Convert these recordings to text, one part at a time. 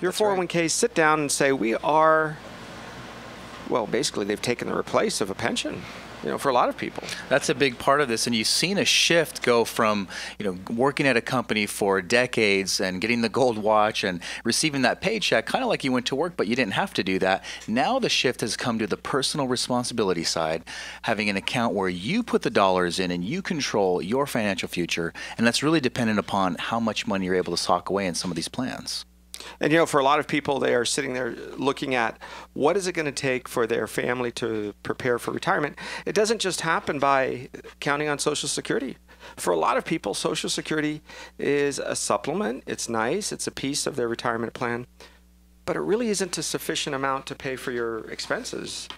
Your 401ks sit down and say, we are, well, basically, they've taken the replace of a pension you know, for a lot of people. That's a big part of this, and you've seen a shift go from you know working at a company for decades and getting the gold watch and receiving that paycheck, kind of like you went to work, but you didn't have to do that. Now the shift has come to the personal responsibility side, having an account where you put the dollars in and you control your financial future, and that's really dependent upon how much money you're able to sock away in some of these plans. And you know, for a lot of people, they are sitting there looking at what is it going to take for their family to prepare for retirement. It doesn't just happen by counting on Social Security. For a lot of people, Social Security is a supplement. It's nice. It's a piece of their retirement plan, but it really isn't a sufficient amount to pay for your expenses.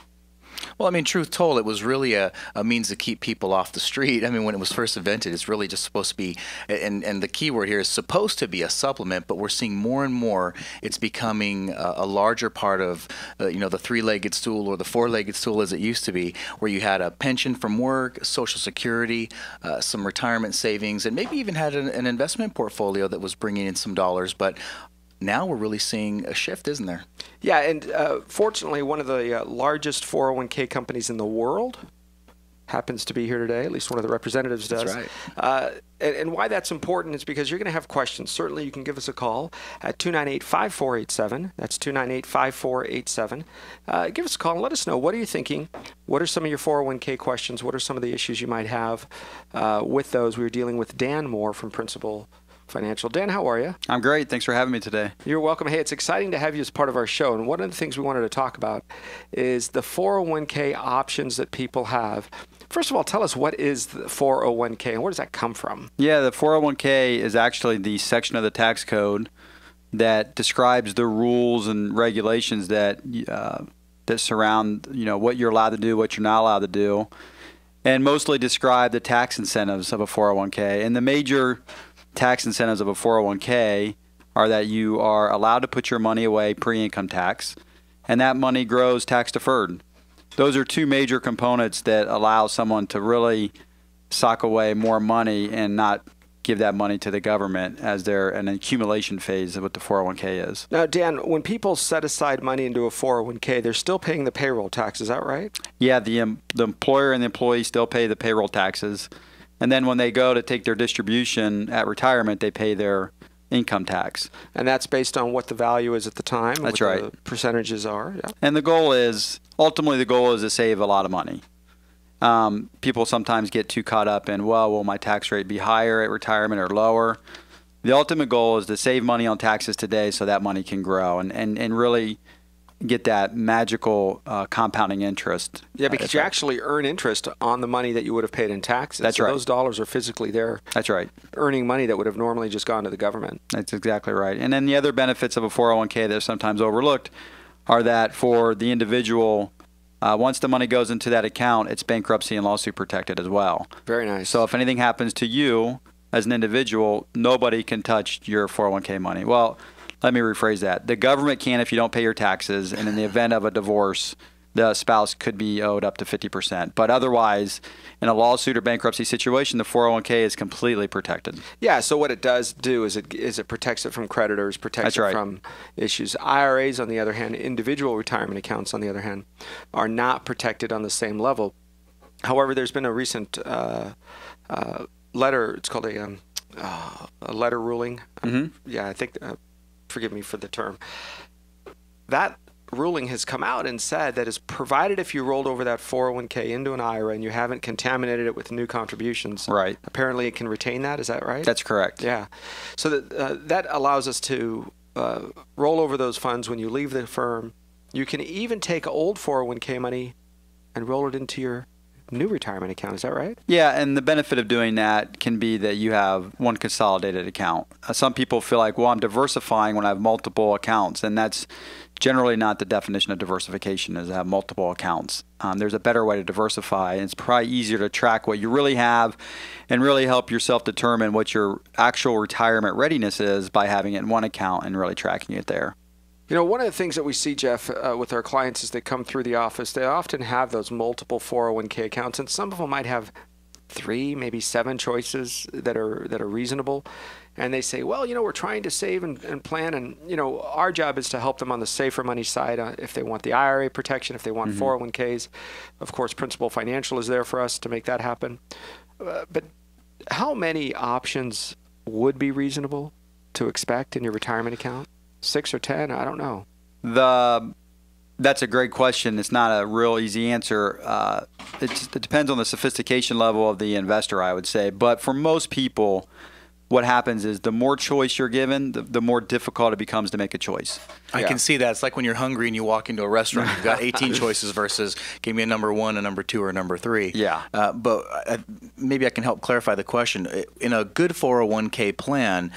Well, I mean, truth told, it was really a, a, means to keep people off the street. I mean, when it was first invented, it's really just supposed to be, and, and the key word here is supposed to be a supplement, but we're seeing more and more it's becoming a, a larger part of, uh, you know, the three-legged stool or the four-legged stool as it used to be, where you had a pension from work, Social Security, uh, some retirement savings, and maybe even had an, an investment portfolio that was bringing in some dollars. But now we're really seeing a shift, isn't there? Yeah, and uh, fortunately, one of the uh, largest 401k companies in the world happens to be here today. At least one of the representatives does. That's right. Uh, and, and, why that's important is because you're going to have questions. Certainly, you can give us a call at 298 5487. That's 298 5487. Uh, give us a call and let us know what are you thinking? What are some of your 401k questions? What are some of the issues you might have uh, with those? We were dealing with Dan Mohr from Principal Financial. Dan, how are you? I'm great. Thanks for having me today. You're welcome. Hey, it's exciting to have you as part of our show. And one of the things we wanted to talk about is the 401k options that people have. First of all, tell us what is the 401k and where does that come from? Yeah, the 401k is actually the section of the tax code that describes the rules and regulations that uh, that surround you know what you're allowed to do, what you're not allowed to do, and mostly describe the tax incentives of a 401k. And the major tax incentives of a 401k are that you are allowed to put your money away pre income tax, and that money grows tax deferred. Those are two major components that allow someone to really sock away more money and not give that money to the government as they're an accumulation phase of what the 401k is. Now, Dan, when people set aside money into a 401k, they're still paying the payroll tax. Is that right? Yeah, the um, the employer and the employee still pay the payroll taxes. And then when they go to take their distribution at retirement, they pay their income tax. And that's based on what the value is at the time. That's right. The percentages are. Yeah. And the goal is ultimately the goal is to save a lot of money. Um, people sometimes get too caught up in well, will my tax rate be higher at retirement or lower? The ultimate goal is to save money on taxes today so that money can grow and, and, and really get that magical uh, compounding interest. Yeah, because you actually earn interest on the money that you would have paid in taxes. That's so right. Those dollars are physically there. That's right. Earning money that would have normally just gone to the government. That's exactly right. And then the other benefits of a 401k that are sometimes overlooked are that for the individual, uh, once the money goes into that account, it's bankruptcy and lawsuit protected as well. Very nice. So if anything happens to you as an individual, nobody can touch your 401k money. Well, let me rephrase that. The government can if you don't pay your taxes, and in the event of a divorce, the spouse could be owed up to 50%. But otherwise, in a lawsuit or bankruptcy situation, the 401k is completely protected. Yeah, so what it does do is it is it protects it from creditors, protects That's it right. from issues. IRAs on the other hand, individual retirement accounts on the other hand, are not protected on the same level. However, there's been a recent uh, uh, letter, it's called a um, uh, a letter ruling. Mm-hmm. Yeah, I think uh, forgive me for the term. That ruling has come out and said that is provided if you rolled over that 401k into an IRA and you haven't contaminated it with new contributions. Right. Apparently, it can retain that. Is that right? That's correct. Yeah. So that uh, that allows us to uh, roll over those funds when you leave the firm. You can even take old 401k money and roll it into your new retirement account. Is that right? Yeah, and the benefit of doing that can be that you have one consolidated account. Uh, some people feel like, well, I'm diversifying when I have multiple accounts, and that's generally not the definition of diversification is to have multiple accounts. Um, there's a better way to diversify, and it's probably easier to track what you really have and really help yourself determine what your actual retirement readiness is by having it in one account and really tracking it there. You know, one of the things that we see, Jeff, uh, with our clients as they come through the office, they often have those multiple 401k accounts, and some of them might have three, maybe seven choices that are that are reasonable. and they say, well, you know, we're trying to save and, and plan, and you know, our job is to help them on the safer money side uh, if they want the IRA protection, if they want 401ks. Of course, Principal Financial is there for us to make that happen. Uh, but how many options would be reasonable to expect in your retirement account? Six or ten? I don't know. The that's a great question. It's not a real easy answer. Uh, it, it depends on the sophistication level of the investor, I would say. But for most people, what happens is the more choice you're given, the, the more difficult it becomes to make a choice. I Yeah. can see that. It's like when you're hungry and you walk into a restaurant. You've got 18 choices versus give me a number one, a number two, or a number three. Yeah. Uh, but uh, maybe I can help clarify the question. In a good 401k plan,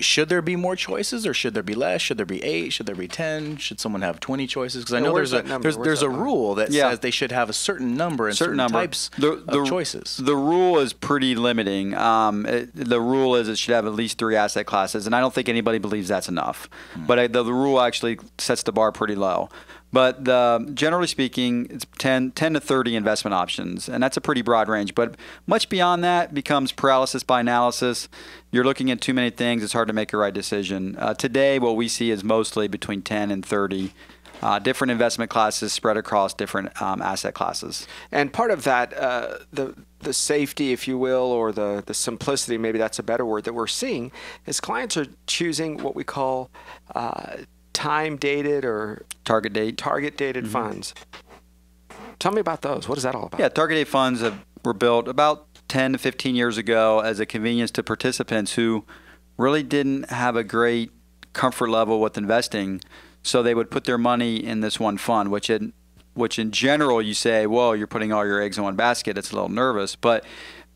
should there be more choices or should there be less? Should there be eight? Should there be 10? Should someone have 20 choices? Because I know there's a number? there's there's a rule that Yeah. says they should have a certain number and certain, number. types the, the, of choices. The rule is pretty limiting. Um, it, the rule is it should have at least three asset classes, and I don't think anybody believes that's enough. Hmm. But I, the, the rule actually sets the bar pretty low. But the, generally speaking, it's 10, 10 to 30 investment options, and that's a pretty broad range. But much beyond that becomes paralysis by analysis. You're looking at too many things, it's hard to make a right decision. Uh, today, what we see is mostly between 10 and 30 uh, different investment classes spread across different um, asset classes. And part of that, uh, the the safety, if you will, or the the simplicity, maybe that's a better word that we're seeing, is clients are choosing what we call uh, time dated or Target date. target dated mm-hmm. funds. Tell me about those. What is that all about? Yeah, target date funds have, were built about 10 to 15 years ago as a convenience to participants who really didn't have a great comfort level with investing. So they would put their money in this one fund, which in, which in general you say, well, you're putting all your eggs in one basket. It's a little nervous. But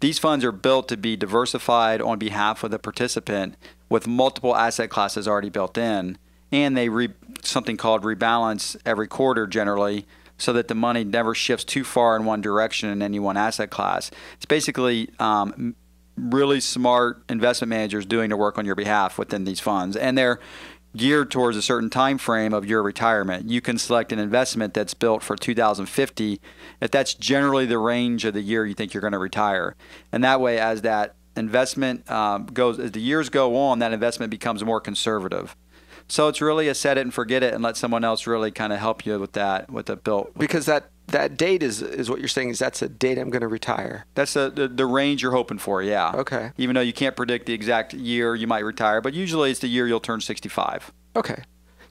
these funds are built to be diversified on behalf of the participant with multiple asset classes already built in. And they re, something called rebalance every quarter generally so that the money never shifts too far in one direction in any one asset class. It's basically um, really smart investment managers doing the work on your behalf within these funds, and they're geared towards a certain time frame of your retirement. You can select an investment that's built for 2050 if that's generally the range of the year you think you're going to retire, and that way, as that investment um, goes, as the years go on, that investment becomes more conservative. So it's really a set it and forget it, and let someone else really kind of help you with that, with the built Because that that date is is what you're saying is that's a date I'm going to retire. That's the, the the range you're hoping for, yeah. Okay. Even though you can't predict the exact year you might retire, but usually it's the year you'll turn 65. Okay.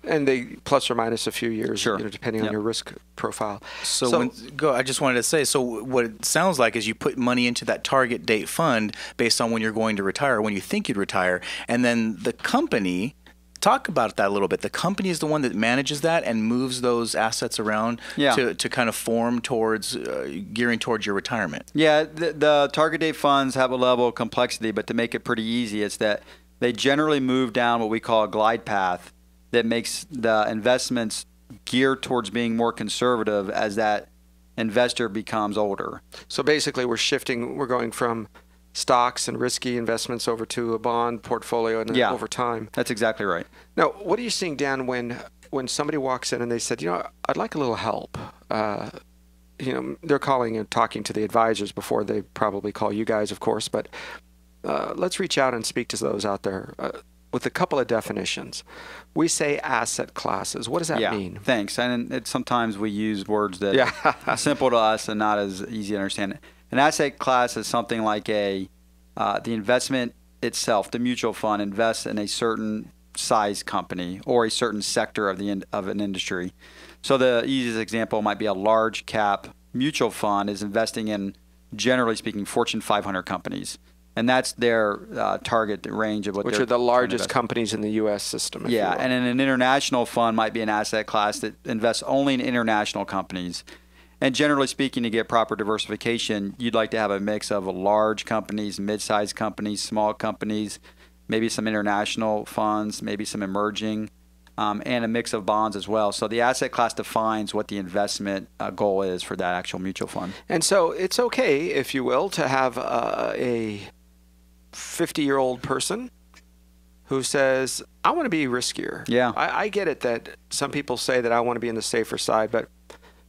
And they plus or minus a few years, Sure. you know, depending on your risk profile. So, when, go. I just wanted to say. So what it sounds like is you put money into that target date fund based on when you're going to retire, when you think you'd retire, and then the company. Talk about that a little bit. The company is the one that manages that and moves those assets around Yeah. to, to kind of form towards uh, gearing towards your retirement. Yeah, the, the target date funds have a level of complexity, but to make it pretty easy, it's that they generally move down what we call a glide path that makes the investments geared towards being more conservative as that investor becomes older. So basically, we're shifting. We're going from stocks and risky investments over to a bond portfolio, and Yeah. over time. That's exactly right. Now, what are you seeing, Dan, when when somebody walks in and they said, you know, I'd like a little help? Uh, you know, they're calling and talking to the advisors before they probably call you guys, of course. But uh, let's reach out and speak to those out there uh, with a couple of definitions. We say asset classes. What does that yeah, mean? thanks. And it, sometimes we use words that Yeah. are simple to us and not as easy to understand. An asset class is something like a uh, the investment itself. The mutual fund invests in a certain size company or a certain sector of the in, of an industry. So the easiest example might be a large cap mutual fund is investing in, generally speaking, Fortune 500 companies, and that's their uh, target range of what Which are the largest companies in the U.S. system. Yeah, and then an international fund might be an asset class that invests only in international companies. And generally speaking, to get proper diversification, you'd like to have a mix of large companies, mid-sized companies, small companies, maybe some international funds, maybe some emerging, um, and a mix of bonds as well. So the asset class defines what the investment uh, goal is for that actual mutual fund. And so it's okay, if you will, to have uh, a 50 year old person who says, I want to be riskier. Yeah. I, I get it that some people say that I want to be in the safer side, but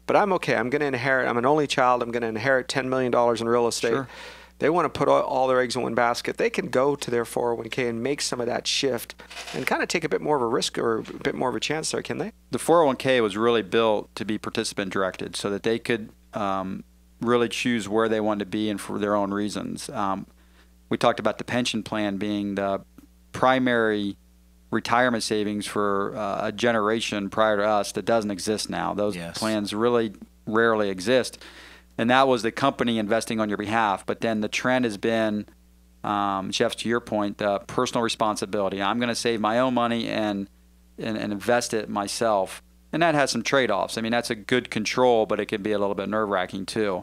but I'm okay. I'm going to inherit, I'm an only child. I'm going to inherit $10 million in real estate. Sure. they want to put all, all their eggs in one basket, they can go to their 401k and make some of that shift and kind of take a bit more of a risk or a bit more of a chance there, can they? The 401k was really built to be participant directed so that they could um, really choose where they wanted to be and for their own reasons. Um, we talked about the pension plan being the primary retirement savings for uh, a generation prior to us that doesn't exist now. Those Yes. plans really rarely exist. And that was the company investing on your behalf. But then the trend has been, um, Jeff, to your point, the personal responsibility. I'm going to save my own money and, and, and invest it myself. And that has some trade offs. I mean, that's a good control, but it can be a little bit nerve wracking too.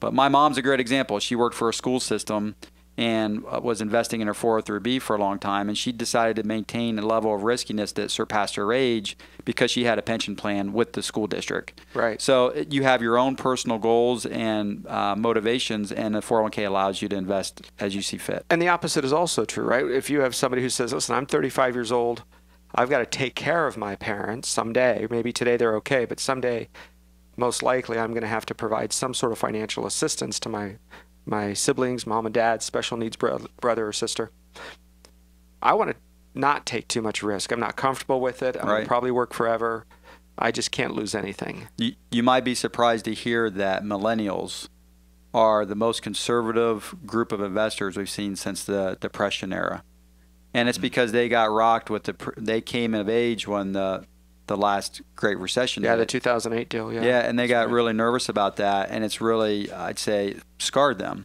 But my mom's a great example. She worked for a school system and uh, was investing in her 403b for a long time, and she decided to maintain a level of riskiness that surpassed her age because she had a pension plan with the school district. Right. So you have your own personal goals and uh, motivations, and the 401k allows you to invest as you see fit. And the opposite is also true, right? If you have somebody who says, listen, I'm 35 years old, I've got to take care of my parents someday. Maybe today they're okay, but someday, most likely, I'm going to have to provide some sort of financial assistance to my my siblings, mom and dad, special needs bro- brother or sister. I want to not take too much risk. I'm not comfortable with it. I'm Right. probably work forever. I just can't lose anything. You, you might be surprised to hear that millennials are the most conservative group of investors we've seen since the Depression era. And it's mm. because they got rocked with the, they came of age when the, the last Great Recession Yeah, the 2008 deal. Yeah. Yeah, and they got right. really nervous about that, and it's really, I'd say, scarred them.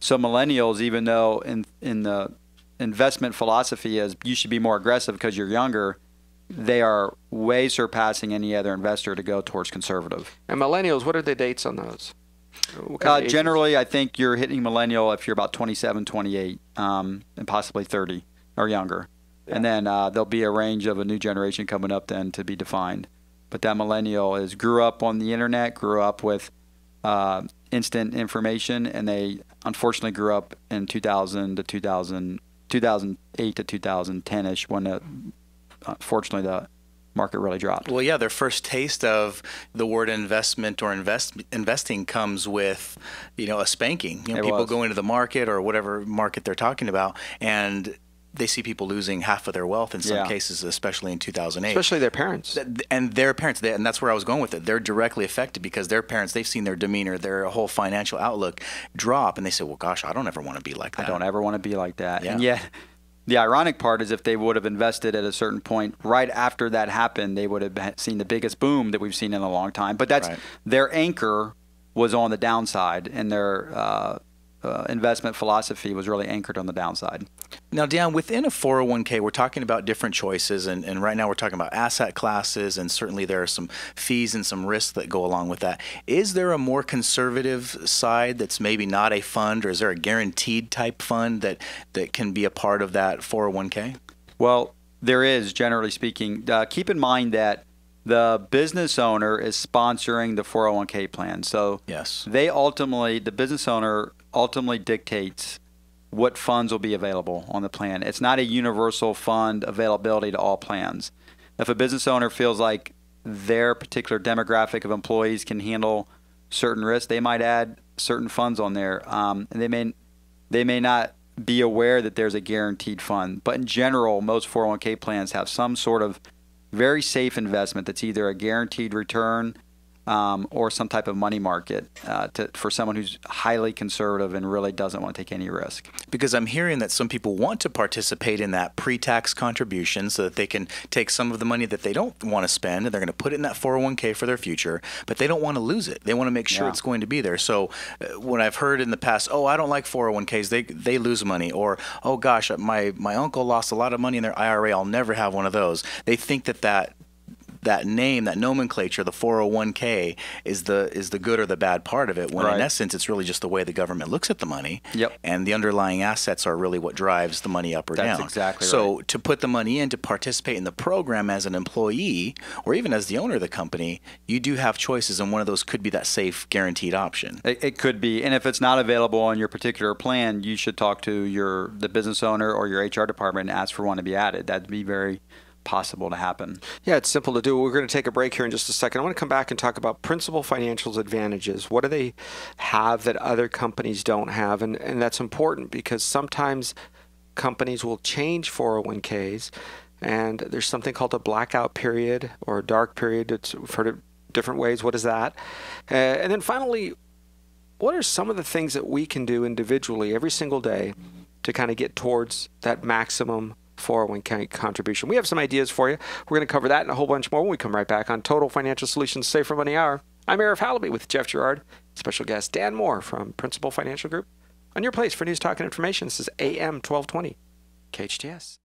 So millennials, even though in in the investment philosophy is you should be more aggressive because you're younger, they are way surpassing any other investor to go towards conservative. And millennials, what are the dates on those? Uh, generally, I think you're hitting millennial if you're about 27, 28, um, and possibly 30 or younger. And then uh, there'll be a range of a new generation coming up then to be defined. But that millennial is grew up on the internet, grew up with uh, instant information, and they unfortunately grew up in 2000 to 2000, 2008 to 2010 ish when the, unfortunately the market really dropped. Well, yeah, their first taste of the word investment or invest investing comes with, you know, a spanking. You know, people was. go into the market or whatever market they're talking about, and they see people losing half of their wealth in some Yeah. cases, especially in 2008. especially their parents. And their parents, they, and that's where I was going with it. They're directly affected because their parents, they've seen their demeanor, their whole financial outlook drop, and they say, "Well, gosh, I don't ever want to be like that. I don't ever want to be like that. And Yeah. yet, the ironic part is if they would have invested at a certain point right after that happened, they would have seen the biggest boom that we've seen in a long time. But that's Right. their anchor was on the downside, and their uh, uh, investment philosophy was really anchored on the downside. Now, Dan, within a 401k, we're talking about different choices, and, and right now we're talking about asset classes, and certainly there are some fees and some risks that go along with that. Is there a more conservative side that's maybe not a fund, or is there a guaranteed type fund that, that can be a part of that 401k? Well, there is, generally speaking. Uh, keep in mind that the business owner is sponsoring the 401k plan. So Yes. they ultimately, the business owner ultimately dictates what funds will be available on the plan. It's not a universal fund availability to all plans. If a business owner feels like their particular demographic of employees can handle certain risks, they might add certain funds on there. Um, and they may they may not be aware that there's a guaranteed fund. But in general, most 401k plans have some sort of very safe investment that's either a guaranteed return um, or some type of money market uh, to, for someone who's highly conservative and really doesn't want to take any risk. Because I'm hearing that some people want to participate in that pre tax contribution so that they can take some of the money that they don't want to spend and they're going to put it in that 401k for their future, but they don't want to lose it. They want to make sure Yeah. it's going to be there. So uh, when I've heard in the past, oh, I don't like 401ks, they, they lose money, or oh gosh, my, my uncle lost a lot of money in their IRA, I'll never have one of those. They think that that that name, that nomenclature, the 401k, is the is the good or the bad part of it. When in essence, it's really just the way the government looks at the money. Yep. And the underlying assets are really what drives the money up or That's down. exactly so to put the money in to participate in the program as an employee or even as the owner of the company, you do have choices, and one of those could be that safe, guaranteed option. It, it could be, and if it's not available on your particular plan, you should talk to your the business owner or your HR department and ask for one to be added. That'd be very possible to happen. Yeah, it's simple to do. We're going to take a break here in just a second. I want to come back and talk about Principal Financial's advantages. What do they have that other companies don't have? And, and that's important because sometimes companies will change 401ks and there's something called a blackout period or a dark period. It's, heard it different ways. What is that? Uh, and then finally, what are some of the things that we can do individually every single day to kind of get towards that maximum 401k contribution? We have some ideas for you. We're going to cover that and a whole bunch more when we come right back on Total Financial Solutions Safer Money Hour. I'm Arif Halaby with Jeff Girard, special guest Dan Mohr from Principal Financial Group. On your place for news, talk, and information, this is AM 1220 KHTS.